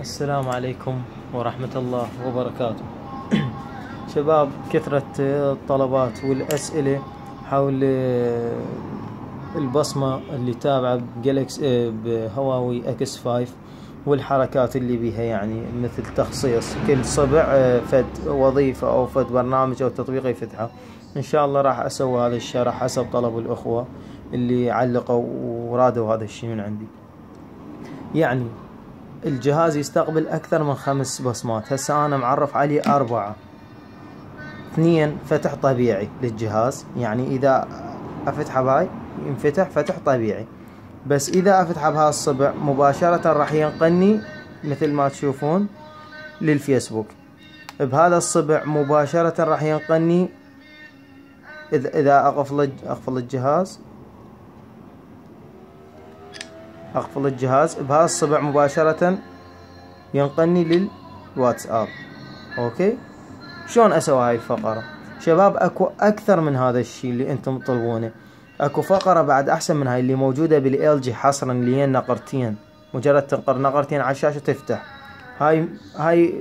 السلام عليكم ورحمة الله وبركاته. شباب كثرة الطلبات والأسئلة حول البصمة اللي تابعة بجالكس بهواوي إكس 5 والحركات اللي بيها يعني مثل تخصيص كل صبع فد وظيفة أو فد برنامج أو تطبيق يفتحه. إن شاء الله راح أسوي هذا الشرح حسب طلب الأخوة اللي علقوا ورادوا هذا الشيء من عندي. يعني الجهاز يستقبل أكثر من خمس بصمات. هسه أنا معرف عليه أربعة. اثنين فتح طبيعي للجهاز. يعني إذا افتحه بهاي ينفتح فتح طبيعي. بس إذا افتحه بهذا الصبع مباشرة راح ينقلني مثل ما تشوفون للفيسبوك. بهذا الصبع مباشرة راح ينقلني اذا أقفل أقفل الجهاز. أقفل الجهاز. بهذا الصبع مباشرة. ينقلني للواتساب أوكي؟ شلون أسوي هاي الفقرة؟ شباب أكو أكثر من هذا الشيء اللي أنتم تطلبونه. أكو فقرة بعد أحسن من هاي اللي موجودة بالال جي حصرا اللي هي النقرتين مجرد تنقر نقرتين على الشاشة تفتح. هاي هاي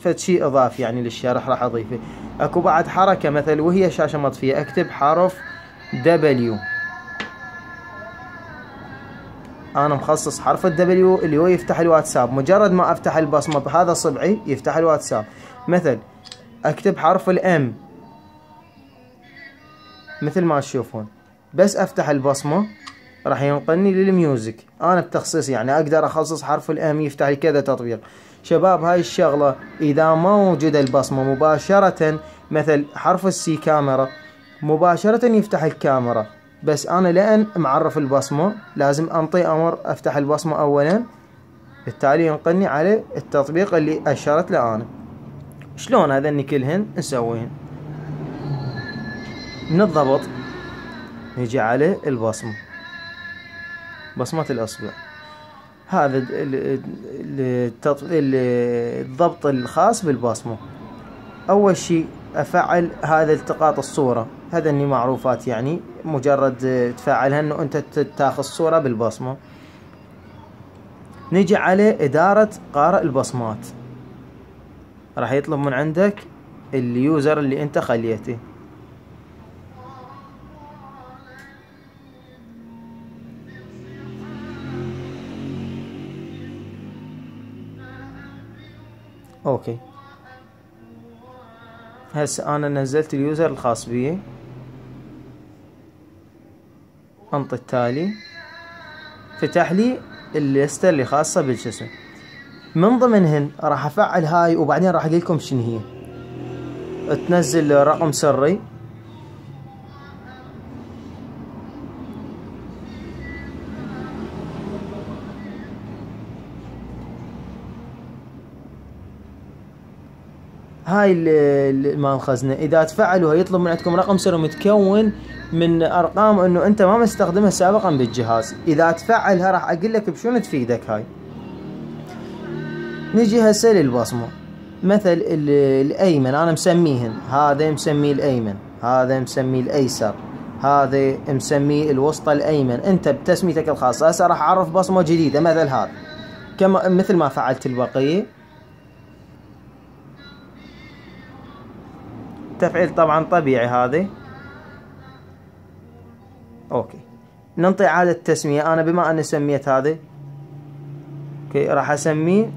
فد شيء اضافي يعني للشرح راح أضيفه. أكو بعد حركة مثل وهي شاشة مطفية. أكتب حرف W أنا مخصص حرف ال W اللي هو يفتح الواتساب. مجرد ما أفتح البصمة بهذا صبعي يفتح الواتساب. مثل أكتب حرف ال M مثل ما تشوفون. بس أفتح البصمة راح ينقلني لل music. أنا بتخصيص يعني أقدر أخصص حرف ال M يفتح لي كذا تطبيق. شباب هاي الشغلة إذا ما وجد البصمة مباشرة مثل حرف السي كاميرا مباشرة يفتح الكاميرا. بس أنا لأن معرف البصمة لازم أنطي أمر أفتح البصمة اولا. بالتالي ينقلني على التطبيق اللي أشرت له أنا. شلون هذني كلهن نسويهن؟ من الضبط نجي على البصمة. بصمة الأصبع. هذا الضبط الخاص بالبصمة. أول شيء أفعل هذا التقاط الصورة. هذا اني معروفات يعني مجرد تفعلها إنه أنت تاخذ صورة بالبصمة. نجي على إدارة قارئ البصمات. راح يطلب من عندك اليوزر اللي أنت خليته. okay. هسه أنا نزلت ال user الخاص بي. انطي التالي فتح لي الليستة اللي خاصة بالجسم من ضمنهن راح أفعل هاي وبعدين راح أقول لكم شنو هي. تنزل رقم سري. هاي مال الخزنة إذا تفعلوا يطلب من عندكم رقم سري متكون من أرقام إنه أنت ما مستخدمها سابقا بالجهاز. إذا تفعلها راح أقول لك بشنو تفيدك هاي. نجي هسه للبصمة. مثل الأيمن أنا مسميهن. هذا مسميه الأيمن. هذا مسميه الأيسر. هذا مسميه الوسطى الأيمن. أنت بتسميتك الخاصة. هسه راح أعرف بصمة جديدة مثل هذا. كما مثل ما فعلت البقية. تفعيل طبعا طبيعي هذه. okay. ننطي عادة تسمية أنا بما أني سميت هذه. okay راح اسميه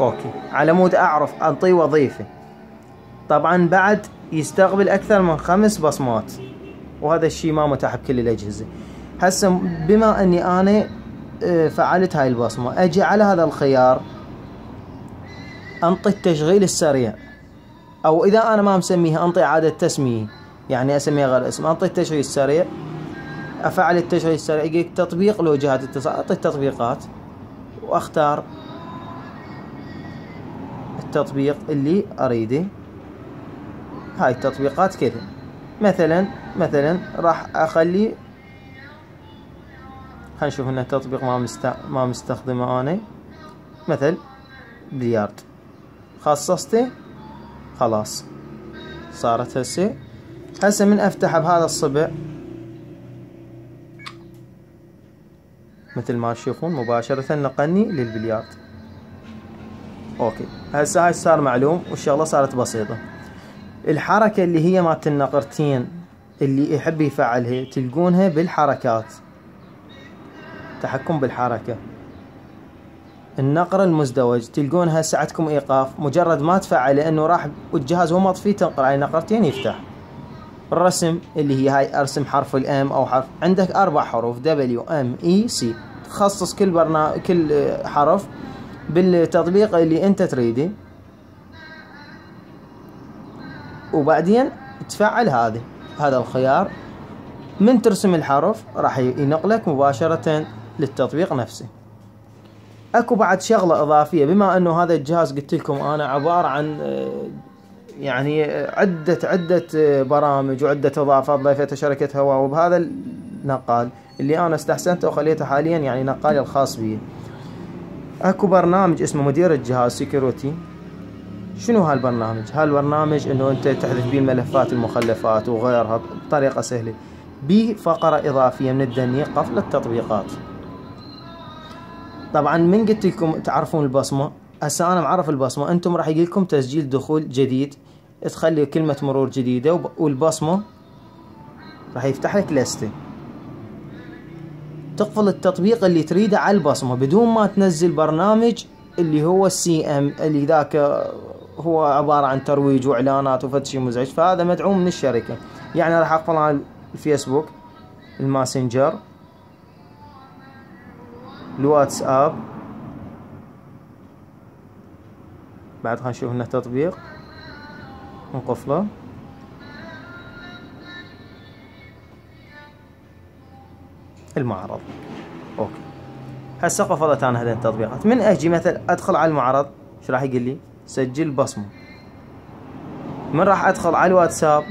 okay. على مود أعرف أنطي وظيفة. طبعا بعد يستقبل أكثر من خمس بصمات. وهذا الشيء ما متاح بكل الأجهزة. هسه بما أني أنا فعلت هاي البصمة أجي على هذا الخيار. أنطي التشغيل السريع. أو إذا أنا ما مسميها أنطي إعادة تسمية. يعني اسميها غير اسم أنطي التشغيل السريع. أفعل التشغيل السريع. يجيك تطبيق لوجهات اتصال. أعطي التطبيقات. وأختار التطبيق اللي أريده. هاي التطبيقات كذا. مثلا مثلا راح أخلي خلينا نشوف إن التطبيق ما مست... ما مستخدمه أنا. مثل بليارد. خصصته خلاص. صارت هسه هسه من أفتح بهذا الصبع. مثل ما تشوفون مباشرة نقلني للبليارد okay. هسه هاي صار معلوم والشغلة صارت بسيطة. الحركة اللي هي مالت النقرتين اللي يحب يفعلها تلقونها بالحركات. تحكم بالحركة. النقر المزدوج. تلقونها ساعتكم إيقاف؟ مجرد ما تفعله انه راح والجهاز هو مطفي تنقر على نقرتين يفتح. الرسم اللي هي هاي أرسم حرف ال M أو حرف عندك أربع حروف دبليو ام اي سي تخصص كل برنامج كل حرف بالتطبيق اللي أنت تريده. وبعدين تفعل هذه هذا الخيار. من ترسم الحرف؟ راح ينقلك مباشرة للتطبيق نفسه. أكو بعد شغلة إضافية. بما أنه هذا الجهاز قلت لكم أنا عبارة عن آه، يعني عدة عدة آه، برامج وعدة إضافات ضيفتها شركة هواء وبهذا النقال اللي أنا استحسنته وخليته حاليا يعني نقالي الخاص بي. أكو برنامج اسمه مدير الجهاز security شنو هالبرنامج؟ هالبرنامج إنه أنت تحذف بيه الملفات المخلفات وغيرها بطريقة سهلة. بفقرة إضافية من ضمنها قفل التطبيقات. طبعا من قلت لكم تعرفون البصمة هسه أنا معرف البصمة. أنتم راح يجي لكم تسجيل دخول جديد. تخلي كلمة مرور جديدة والبصمة راح يفتح لك لستة. تقفل التطبيق اللي تريده على البصمة. بدون ما تنزل برنامج اللي هو ال CM اللي ذاك هو عبارة عن ترويج وإعلانات وفد شيء مزعج. فهذا مدعوم من الشركة. يعني راح أقفل على الفيسبوك الماسنجر. الواتساب. بعد خلينا نشوف هنا تطبيق. نقفله. المعرض. أوكي. هسه قفلت أنا هذه التطبيقات. من أجي مثلا أدخل على المعرض إيش راح يقول لي؟ سجل بصمة. من راح أدخل على الواتساب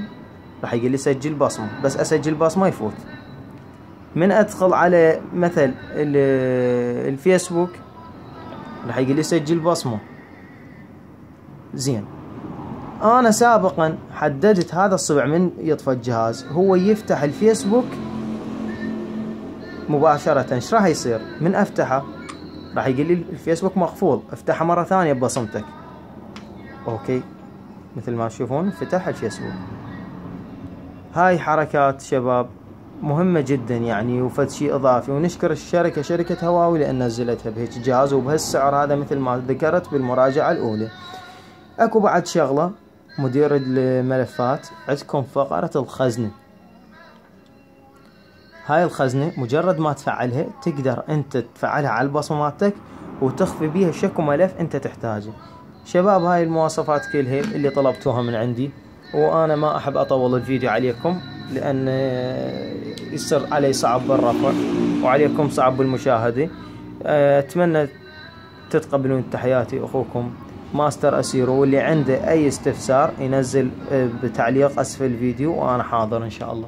راح يقول لي سجل بصمة. بس أسجل بصمة يفوت. من أدخل على مثل الفيسبوك راح يقول لي سجل بصمة. زين. أنا سابقا حددت هذا الصبع من يطفى الجهاز. هو يفتح الفيسبوك مباشرة. إيش راح يصير؟ من أفتحه راح يقول لي الفيسبوك مقفول. افتحه مرة ثانية ببصمتك. okay. مثل ما تشوفون فتح الفيسبوك. هاي حركات شباب. مهمة جدا يعني وفد شيء إضافي. ونشكر الشركة شركة هواوي لأن نزلتها بهيك جهاز وبهالسعر هذا مثل ما ذكرت بالمراجعة الأولى. أكو بعد شغلة مدير الملفات عندكم فقرة الخزنة. هاي الخزنة مجرد ما تفعلها تقدر أنت تفعلها على البصمة مالتك وتخفي بيها شكو ملف أنت تحتاجه. شباب هاي المواصفات كلها اللي طلبتوها من عندي وأنا ما أحب أطول الفيديو عليكم. لأن يصير علي صعب بالرفع وعليكم صعب بالمشاهدة. أتمنى تتقبلون تحياتي أخوكم ماستر أسيرو واللي عنده أي استفسار ينزل بتعليق أسفل الفيديو وأنا حاضر إن شاء الله.